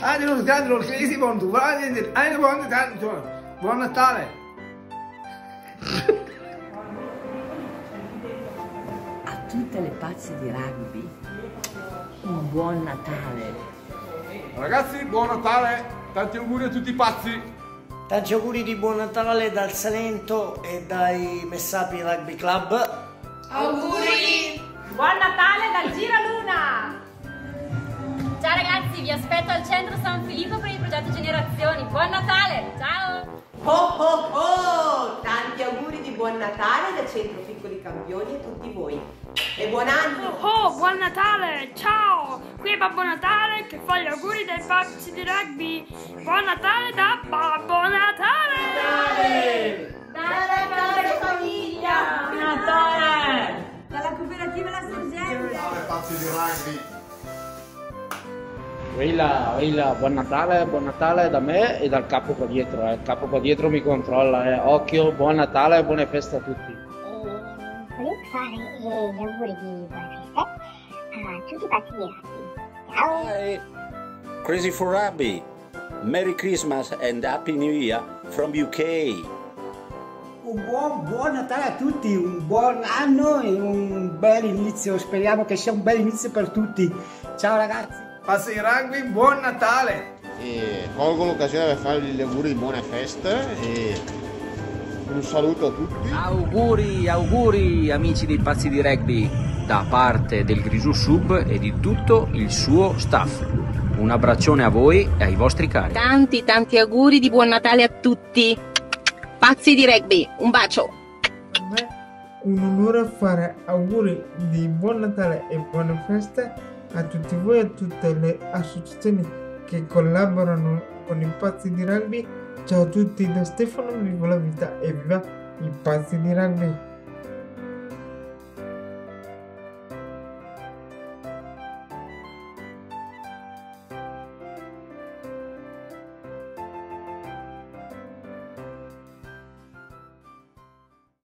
Anche lo scandalo, che si può tu, anche buon buon Natale. A tutte le pazze di rugby, un buon Natale. Ragazzi, buon Natale, tanti auguri a tutti i pazzi. Tanti auguri di buon Natale dal Salento e dai Messapi Rugby Club. Auguri! Buon Natale dal Gira Luna! Ciao ragazzi, vi aspetto al centro San Filippo per il progetto Generazioni. Buon Natale! Ciao! Oh oh oh! Tanti auguri di buon Natale da Centro Piccoli Campioni a tutti voi. E buon anno! Oh, oh buon Natale! Ciao! Qui è Babbo Natale che fa gli auguri dai pazzi di rugby. Buon Natale da Babbo Natale! Natale! Natale famiglia! Natale! Dalla cooperativa La Sorgente! Ciao pazzi di rugby! Willa, Willa, buon Natale, buon Natale da me e dal capo qua dietro, eh. il capo qua dietro mi controlla, eh. occhio, buon Natale e buone feste a tutti. E volevo fare gli auguri di buone feste a tutti i rugby. Ciao! Hi. Crazy for Rugby, Merry Christmas and Happy New Year from UK. Un buon, buon Natale a tutti, un buon anno e un bel inizio, speriamo che sia un bel inizio per tutti. Ciao ragazzi! Passa di rugby, buon Natale! E colgo l'occasione per farvi gli auguri di buone feste e un saluto a tutti. Auguri, auguri amici dei pazzi di rugby da parte del Grisù Sub e di tutto il suo staff. Un abbraccione a voi e ai vostri cari. Tanti tanti auguri di buon Natale a tutti. Pazzi di rugby, un bacio. Per me un onore fare auguri di buon Natale e buone feste a tutti voi e a tutte le associazioni che collaborano con i pazzi di rugby. Ciao a tutti da Stefano, viva la vita e viva i pazzi di rugby!